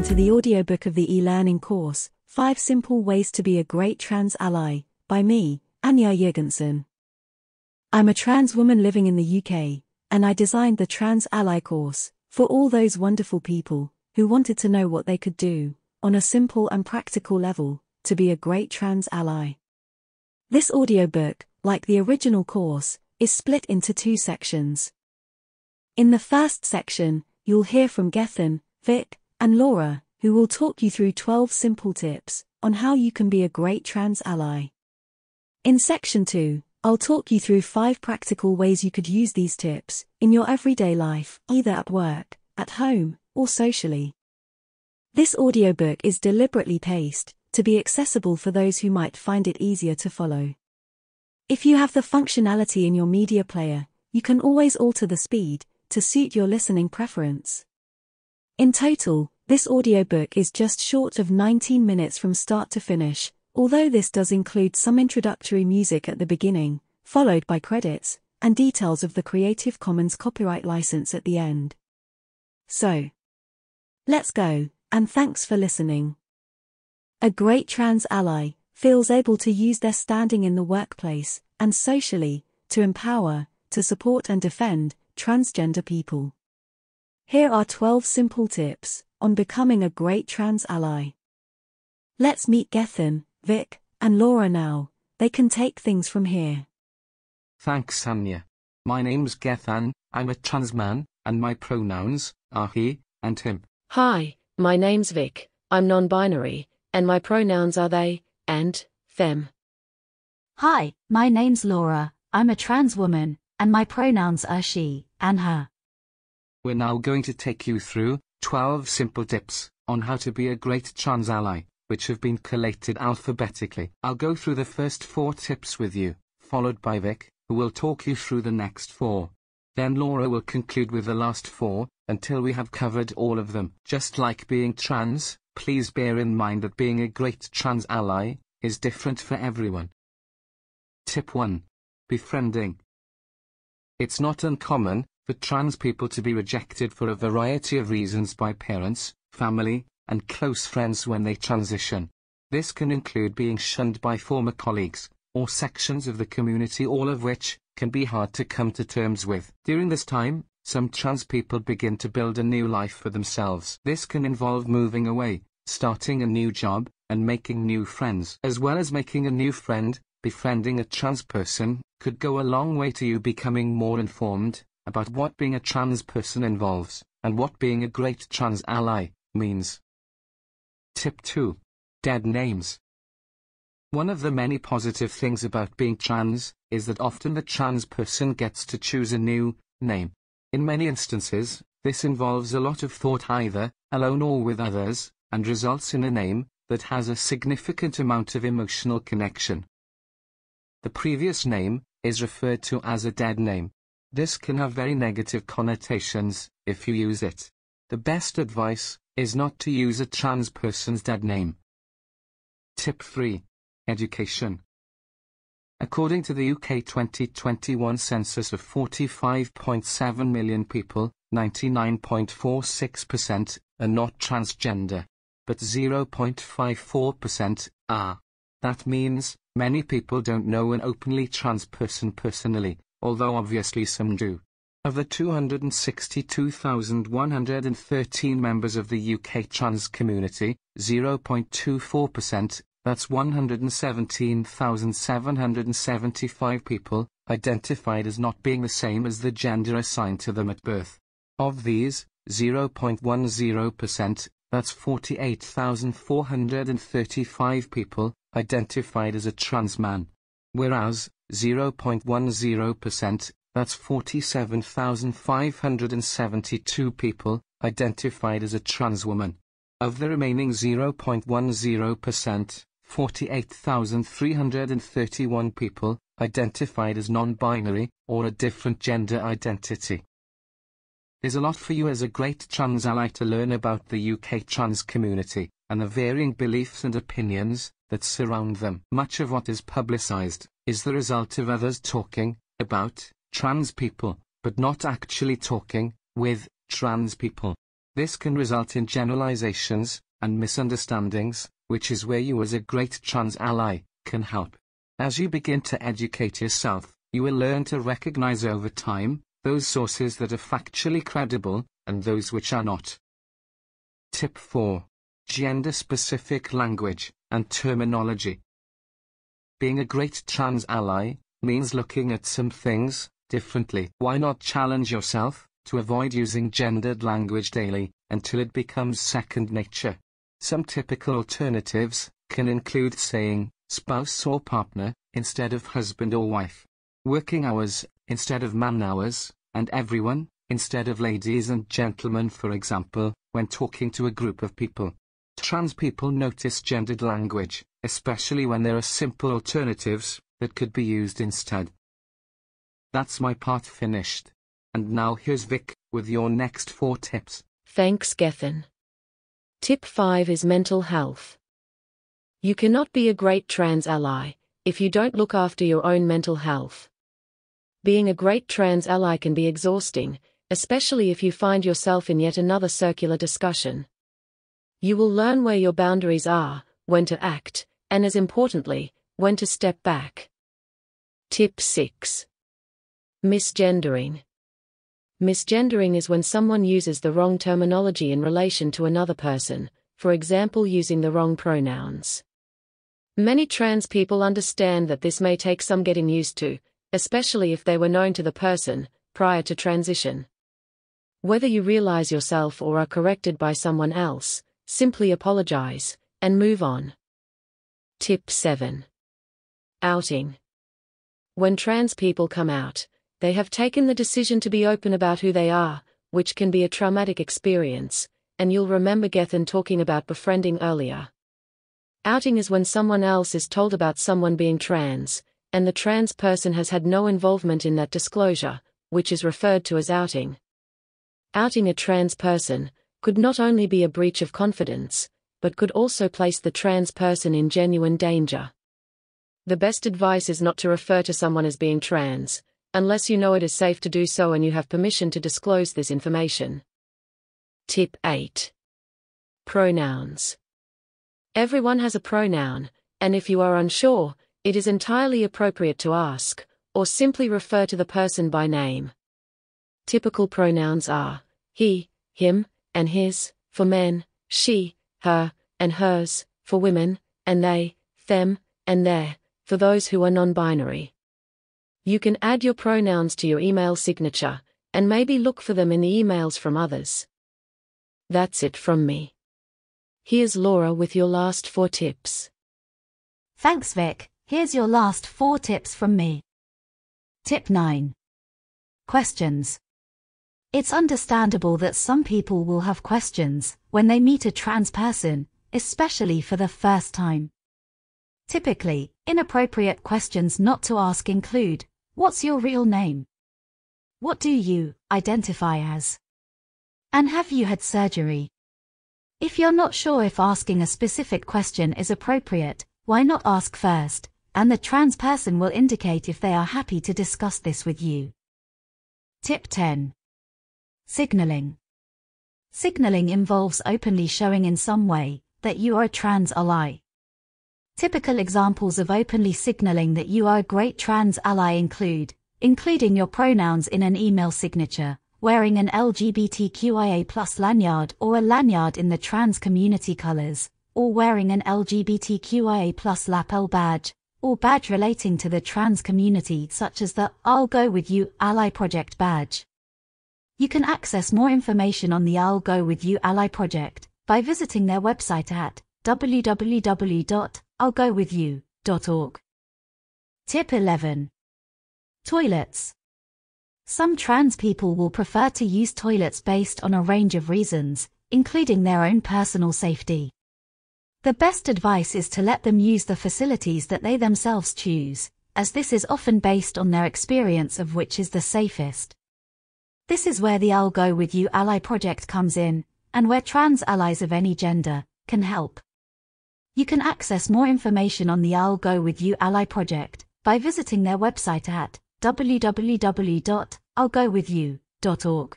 Welcome to the audiobook of the e-learning course, 5 Simple Ways to be a Great Trans Ally, by me, Anja Jurgenssen. I'm a trans woman living in the UK, and I designed the Trans Ally course for all those wonderful people who wanted to know what they could do, on a simple and practical level, to be a great trans ally. This audiobook, like the original course, is split into two sections. In the first section, you'll hear from Gethin, Vic, and Laura, who will talk you through 12 simple tips on how you can be a great trans ally. In section 2, I'll talk you through 5 practical ways you could use these tips in your everyday life, either at work, at home, or socially. This audiobook is deliberately paced to be accessible for those who might find it easier to follow. If you have the functionality in your media player, you can always alter the speed to suit your listening preference. In total, this audiobook is just short of 19 minutes from start to finish, although this does include some introductory music at the beginning, followed by credits, and details of the Creative Commons copyright license at the end. So, let's go, and thanks for listening. A great trans ally feels able to use their standing in the workplace and socially to empower, to support and defend transgender people. Here are 12 simple tips on becoming a great trans ally. Let's meet Gethin, Vic, and Laura now. They can take things from here. Thanks, Anja. My name's Gethin, I'm a trans man, and my pronouns are he and him. Hi, my name's Vic, I'm non binary, and my pronouns are they and them. Hi, my name's Laura, I'm a trans woman, and my pronouns are she and her. We're now going to take you through 12 simple tips on how to be a great trans ally, which have been collated alphabetically. I'll go through the first four tips with you, followed by Vic, who will talk you through the next four. Then Laura will conclude with the last four, until we have covered all of them. Just like being trans, please bear in mind that being a great trans ally is different for everyone. Tip 1. Befriending. It's not uncommon for trans people to be rejected for a variety of reasons by parents, family, and close friends when they transition. This can include being shunned by former colleagues, or sections of the community all of which can be hard to come to terms with. During this time, some trans people begin to build a new life for themselves. This can involve moving away, starting a new job, and making new friends. As well as making a new friend, befriending a trans person could go a long way to you becoming more informed about what being a trans person involves, and what being a great trans ally means. Tip 2. Dead names. One of the many positive things about being trans is that often the trans person gets to choose a new name. In many instances, this involves a lot of thought either alone or with others, and results in a name that has a significant amount of emotional connection. The previous name is referred to as a dead name. This can have very negative connotations if you use it. The best advice is not to use a trans person's dead name. Tip 3. Education. According to the UK 2021 census of 45.7 million people, 99.46% are not transgender, but 0.54% are. That means, many people don't know an openly trans person personally, although obviously some do. Of the 262,113 members of the UK trans community, 0.24%, that's 117,775 people, identified as not being the same as the gender assigned to them at birth. Of these, 0.10%, that's 48,435 people, identified as a trans man. Whereas, 0.10%, that's 47,572 people, identified as a trans woman. Of the remaining 0.10%, 48,331 people, identified as non-binary, or a different gender identity. There's a lot for you as a great trans ally to learn about the UK trans community, and the varying beliefs and opinions that surround them. Much of what is publicized is the result of others talking about trans people, but not actually talking with trans people. This can result in generalizations and misunderstandings, which is where you as a great trans ally can help. As you begin to educate yourself, you will learn to recognize over time those sources that are factually credible and those which are not. Tip 4. Gender specific language and terminology. Being a great trans ally means looking at some things differently. Why not challenge yourself to avoid using gendered language daily until it becomes second nature? Some typical alternatives can include saying spouse or partner instead of husband or wife, working hours instead of man hours, and everyone instead of ladies and gentlemen for example, when talking to a group of people. Trans people notice gendered language, especially when there are simple alternatives that could be used instead. That's my part finished. And now here's Vic with your next four tips. Thanks, Gethin. Tip 5 is mental health. You cannot be a great trans ally if you don't look after your own mental health. Being a great trans ally can be exhausting, especially if you find yourself in yet another circular discussion. You will learn where your boundaries are, when to act, and as importantly, when to step back. Tip 6 Misgendering. Misgendering is when someone uses the wrong terminology in relation to another person, for example, using the wrong pronouns. Many trans people understand that this may take some getting used to, especially if they were known to the person prior to transition. Whether you realize yourself or are corrected by someone else, simply apologize and move on. Tip 7 Outing. When trans people come out, they have taken the decision to be open about who they are, which can be a traumatic experience, and you'll remember Gethin talking about befriending earlier. Outing is when someone else is told about someone being trans, and the trans person has had no involvement in that disclosure, which is referred to as outing. Outing a trans person could not only be a breach of confidence, but could also place the trans person in genuine danger. The best advice is not to refer to someone as being trans, unless you know it is safe to do so and you have permission to disclose this information. Tip 8 Pronouns. Everyone has a pronoun, and if you are unsure, it is entirely appropriate to ask, or simply refer to the person by name. Typical pronouns are he, him, and his, for men, she, her, and hers, for women, and they, them, and their, for those who are non binary. You can add your pronouns to your email signature, and maybe look for them in the emails from others. That's it from me. Here's Laura with your last four tips. Thanks, Vic. Here's your last four tips from me. Tip 9 Questions. It's understandable that some people will have questions when they meet a trans person, especially for the first time. Typically, inappropriate questions not to ask include What's your real name? What do you identify as? And have you had surgery? If you're not sure if asking a specific question is appropriate, why not ask first, and the trans person will indicate if they are happy to discuss this with you. Tip 10. Signaling. Signaling involves openly showing in some way that you are a trans ally. Typical examples of openly signaling that you are a great trans ally include including your pronouns in an email signature, wearing an LGBTQIA plus lanyard or a lanyard in the trans community colors, or wearing an LGBTQIA plus lapel badge, or badge relating to the trans community such as the I'll Go With You Ally Project badge. You can access more information on the I'll Go With You Ally Project by visiting their website at www I'll go with you.org. Tip 11. Toilets. Some trans people will prefer to use toilets based on a range of reasons, including their own personal safety. The best advice is to let them use the facilities that they themselves choose, as this is often based on their experience of which is the safest. This is where the I'll Go With You Ally project comes in, and where trans allies of any gender can help. You can access more information on the I'll Go With You Ally project by visiting their website at www.illgowithyou.org.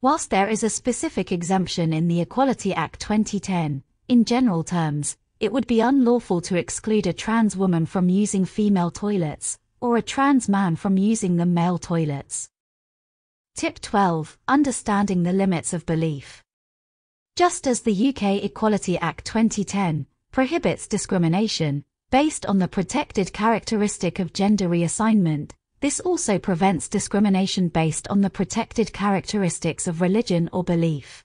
Whilst there is a specific exemption in the Equality Act 2010, in general terms, it would be unlawful to exclude a trans woman from using female toilets, or a trans man from using the male toilets. Tip 12 Understanding the limits of belief. Just as the UK Equality Act 2010 prohibits discrimination based on the protected characteristic of gender reassignment, this also prevents discrimination based on the protected characteristics of religion or belief.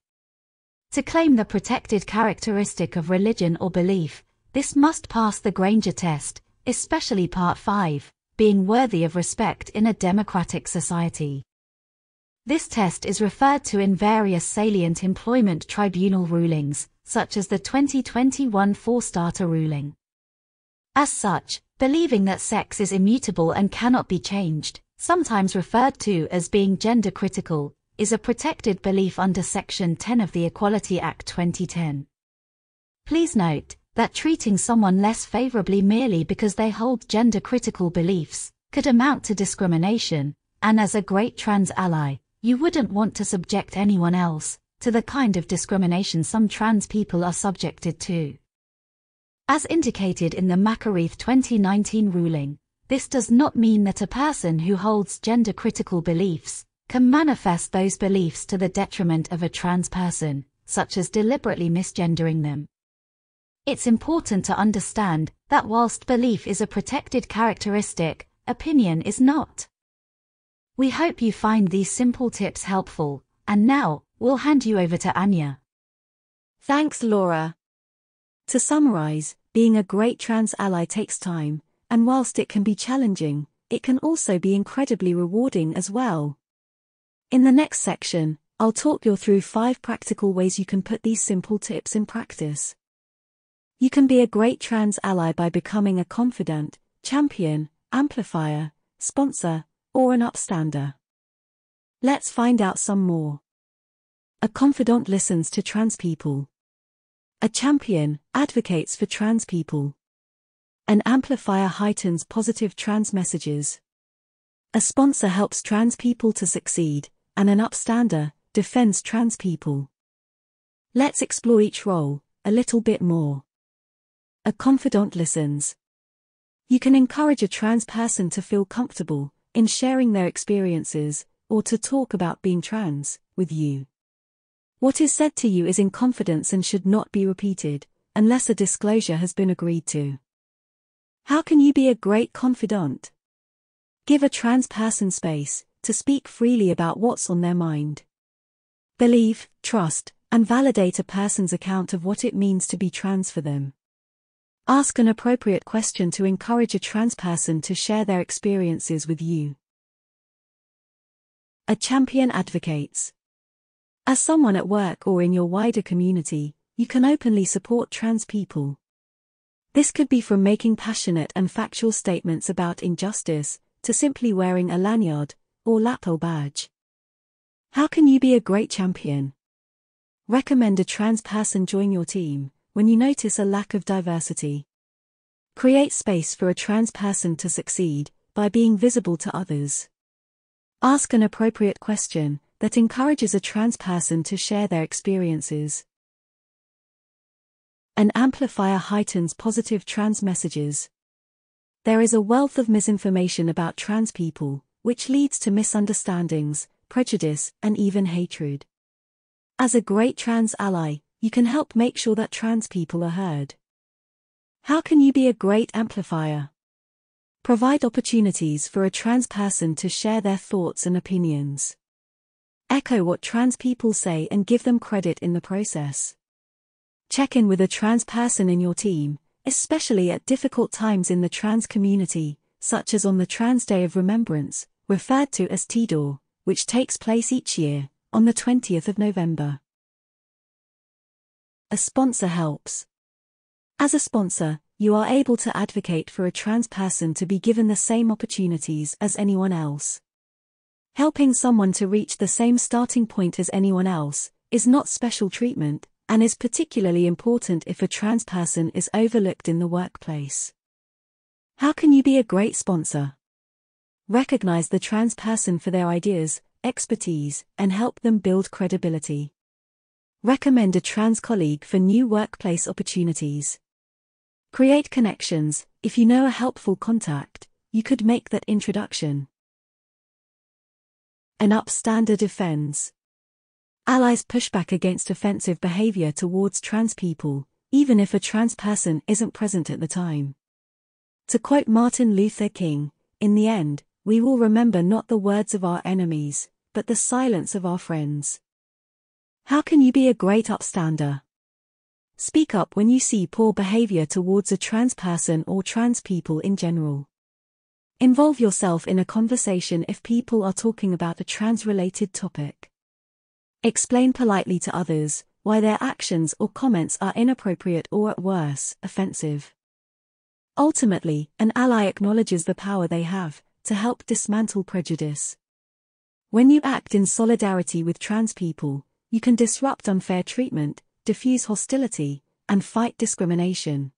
To claim the protected characteristic of religion or belief, this must pass the Grainger test, especially Part 5, being worthy of respect in a democratic society. This test is referred to in various salient employment tribunal rulings, such as the 2021 Forstater ruling. As such, believing that sex is immutable and cannot be changed, sometimes referred to as being gender critical, is a protected belief under Section 10 of the Equality Act 2010. Please note that treating someone less favorably merely because they hold gender critical beliefs could amount to discrimination, and as a great trans ally, you wouldn't want to subject anyone else to the kind of discrimination some trans people are subjected to. As indicated in the Mackereth 2019 ruling, this does not mean that a person who holds gender-critical beliefs can manifest those beliefs to the detriment of a trans person, such as deliberately misgendering them. It's important to understand that whilst belief is a protected characteristic, opinion is not. We hope you find these simple tips helpful, and now, we'll hand you over to Anja. Thanks, Laura. To summarize, being a great trans ally takes time, and whilst it can be challenging, it can also be incredibly rewarding as well. In the next section, I'll talk you through five practical ways you can put these simple tips in practice. You can be a great trans ally by becoming a confidant, champion, amplifier, sponsor, or an upstander. Let's find out some more. A confidant listens to trans people. A champion advocates for trans people. An amplifier heightens positive trans messages. A sponsor helps trans people to succeed, and an upstander defends trans people. Let's explore each role a little bit more. A confidant listens. You can encourage a trans person to feel comfortable in sharing their experiences or to talk about being trans with you. What is said to you is in confidence and should not be repeated, unless a disclosure has been agreed to. How can you be a great confidant? Give a trans person space to speak freely about what's on their mind. Believe, trust, and validate a person's account of what it means to be trans for them. Ask an appropriate question to encourage a trans person to share their experiences with you. A champion advocates. As someone at work or in your wider community, you can openly support trans people. This could be from making passionate and factual statements about injustice, to simply wearing a lanyard, or lapel badge. How can you be a great champion? Recommend a trans person join your team when you notice a lack of diversity. Create space for a trans person to succeed by being visible to others. Ask an appropriate question that encourages a trans person to share their experiences. An amplifier heightens positive trans messages. There is a wealth of misinformation about trans people, which leads to misunderstandings, prejudice, and even hatred. As a great trans ally, you can help make sure that trans people are heard. How can you be a great amplifier? Provide opportunities for a trans person to share their thoughts and opinions. Echo what trans people say and give them credit in the process. Check in with a trans person in your team, especially at difficult times in the trans community, such as on the Trans Day of Remembrance, referred to as TDoR, which takes place each year, on the 20th of November. A sponsor helps. As a sponsor, you are able to advocate for a trans person to be given the same opportunities as anyone else. Helping someone to reach the same starting point as anyone else is not special treatment and is particularly important if a trans person is overlooked in the workplace. How can you be a great sponsor? Recognize the trans person for their ideas, expertise, and help them build credibility. Recommend a trans colleague for new workplace opportunities. Create connections. If you know a helpful contact, you could make that introduction. An upstander defends. Allies push back against offensive behavior towards trans people, even if a trans person isn't present at the time. To quote Martin Luther King, in the end, we will remember not the words of our enemies, but the silence of our friends. How can you be a great upstander? Speak up when you see poor behavior towards a trans person or trans people in general. Involve yourself in a conversation if people are talking about a trans related topic. Explain politely to others why their actions or comments are inappropriate or at worse, offensive. Ultimately, an ally acknowledges the power they have to help dismantle prejudice. When you act in solidarity with trans people, you can disrupt unfair treatment, diffuse hostility, and fight discrimination.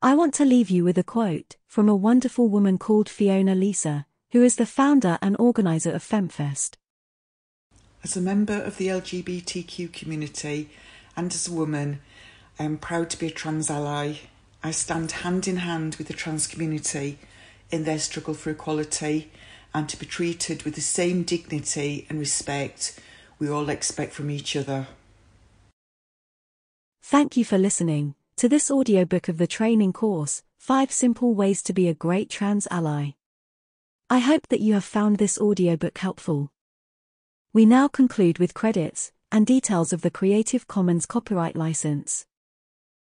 I want to leave you with a quote from a wonderful woman called Fiona Lisa, who is the founder and organizer of FemFest. As a member of the LGBTQ community and as a woman, I am proud to be a trans ally. I stand hand in hand with the trans community in their struggle for equality and to be treated with the same dignity and respect we all expect from each other. Thank you for listening to this audiobook of the training course 5 Simple Ways to Be a Great Trans Ally. I hope that you have found this audiobook helpful. We now conclude with credits and details of the Creative Commons copyright license.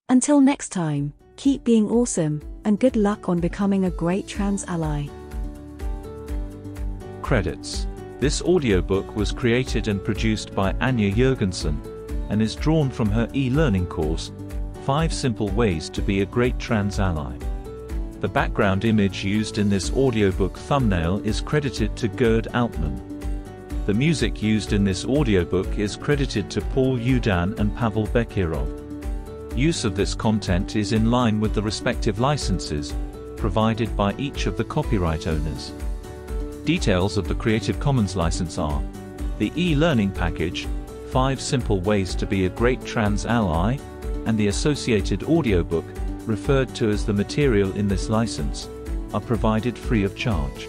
Until next time, keep being awesome, and good luck on becoming a great trans ally. Credits. This audiobook was created and produced by Anja Jurgenssen and is drawn from her e-learning course, 5 Simple Ways to be a Great Trans Ally. The background image used in this audiobook thumbnail is credited to Gerd Altmann. The music used in this audiobook is credited to Paul Udan and Pavel Bekirov. Use of this content is in line with the respective licenses provided by each of the copyright owners. Details of the Creative Commons license are the e-learning package, 5 simple ways to be a great trans ally, and the associated audiobook, referred to as the material in this license, are provided free of charge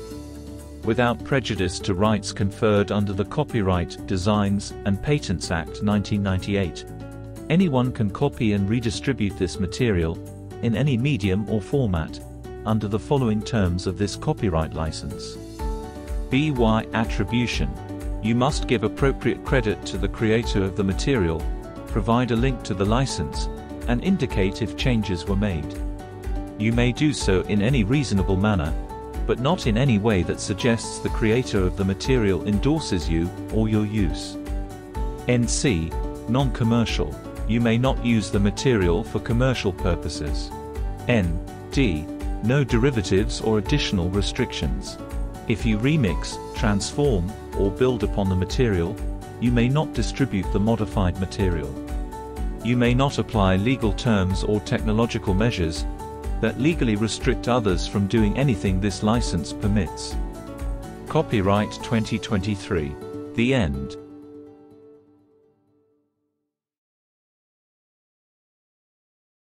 without prejudice to rights conferred under the Copyright, Designs, and Patents Act 1998. Anyone can copy and redistribute this material, in any medium or format, under the following terms of this copyright license. BY Attribution. You must give appropriate credit to the creator of the material, provide a link to the license, and indicate if changes were made. You may do so in any reasonable manner, but not in any way that suggests the creator of the material endorses you or your use. NC, non-commercial, you may not use the material for commercial purposes. ND, no derivatives or additional restrictions. If you remix, transform, or build upon the material, you may not distribute the modified material. You may not apply legal terms or technological measures, that legally restrict others from doing anything this license permits. Copyright 2023. The End.